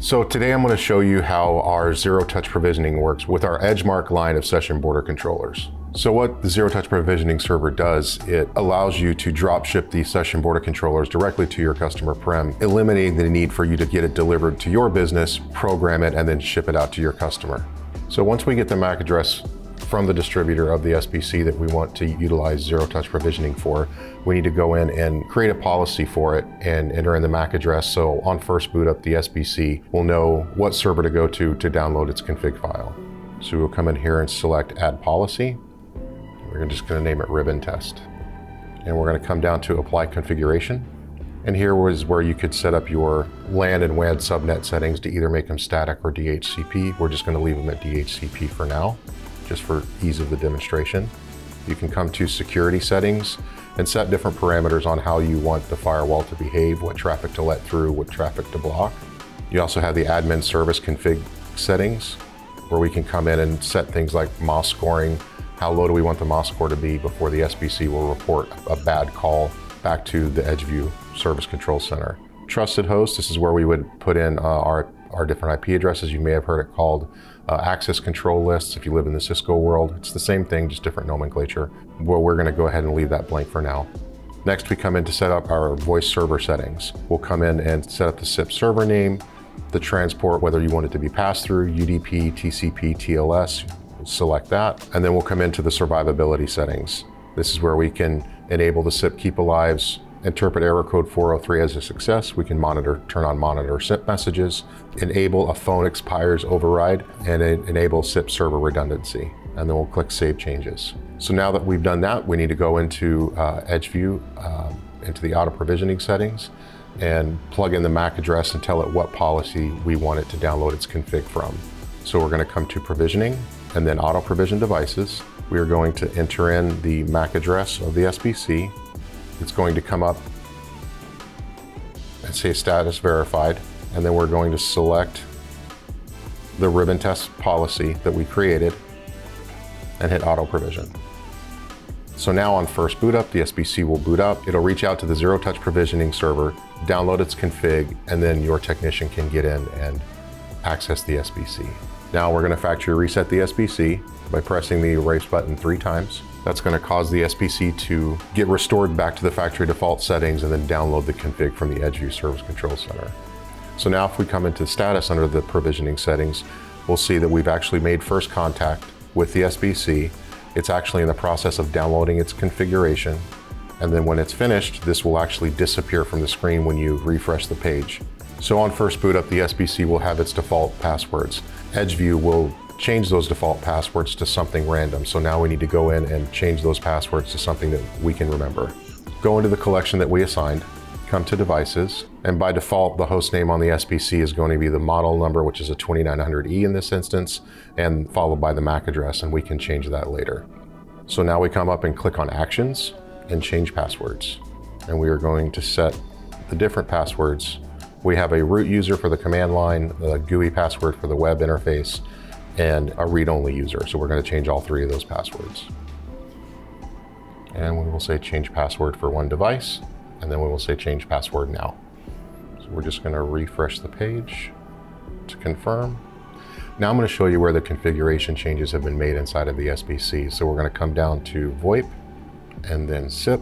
So today I'm going to show you how our zero touch provisioning works with our EdgeMarc line of session border controllers. So what the zero touch provisioning server does, it allows you to drop ship the session border controllers directly to your customer prem, eliminating the need for you to get it delivered to your business, program it, and then ship it out to your customer. So once we get the MAC address from the distributor of the SBC that we want to utilize zero touch provisioning for, we need to go in and create a policy for it and enter in the MAC address. So on first boot up the SBC, we'll know what server to go to to download its config file. So we'll come in here and select add policy. We're just gonna name it ribbon test. And we're gonna come down to apply configuration. And here was where you could set up your LAN and WAN subnet settings to either make them static or DHCP. We're just gonna leave them at DHCP for now just for ease of the demonstration. You can come to security settings and set different parameters on how you want the firewall to behave, what traffic to let through, what traffic to block. You also have the admin service config settings where we can come in and set things like MOS scoring, how low do we want the MOS score to be before the SBC will report a bad call back to the EdgeView Service Control Center. Trusted host, this is where we would put in uh, our our different IP addresses. You may have heard it called uh, access control lists if you live in the Cisco world. It's the same thing, just different nomenclature. Well, we're gonna go ahead and leave that blank for now. Next, we come in to set up our voice server settings. We'll come in and set up the SIP server name, the transport, whether you want it to be pass-through, UDP, TCP, TLS, select that. And then we'll come into the survivability settings. This is where we can enable the SIP keep alives interpret error code 403 as a success. We can monitor, turn on monitor SIP messages, enable a phone expires override, and enable SIP server redundancy. And then we'll click Save Changes. So now that we've done that, we need to go into uh, EdgeView, uh, into the auto provisioning settings, and plug in the MAC address and tell it what policy we want it to download its config from. So we're going to come to provisioning and then auto provision devices. We are going to enter in the MAC address of the SBC it's going to come up and say status verified. And then we're going to select the ribbon test policy that we created and hit auto provision. So now on first boot up, the SBC will boot up. It'll reach out to the zero touch provisioning server, download its config, and then your technician can get in and access the SBC. Now we're gonna factory reset the SBC by pressing the erase button three times. That's going to cause the SBC to get restored back to the factory default settings and then download the config from the EdgeView Service Control Center. So now if we come into status under the provisioning settings, we'll see that we've actually made first contact with the SBC. It's actually in the process of downloading its configuration. And then when it's finished, this will actually disappear from the screen when you refresh the page. So on first boot up, the SBC will have its default passwords. EdgeView will change those default passwords to something random. So now we need to go in and change those passwords to something that we can remember. Go into the collection that we assigned, come to devices, and by default, the host name on the SBC is going to be the model number, which is a 2900E in this instance, and followed by the MAC address, and we can change that later. So now we come up and click on Actions and change passwords. And we are going to set the different passwords. We have a root user for the command line, the GUI password for the web interface, and a read-only user. So we're going to change all three of those passwords. And we will say change password for one device, and then we will say change password now. So we're just going to refresh the page to confirm. Now I'm going to show you where the configuration changes have been made inside of the SBC. So we're going to come down to VoIP and then SIP,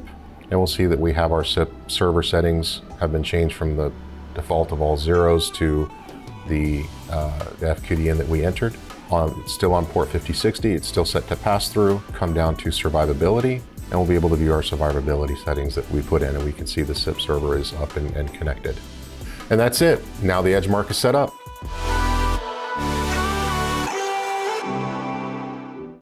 and we'll see that we have our SIP server settings have been changed from the default of all zeros to the, uh, the FQDN that we entered on, still on port 5060. It's still set to pass through, come down to survivability, and we'll be able to view our survivability settings that we put in and we can see the SIP server is up and, and connected. And that's it. Now the EdgeMarc is set up.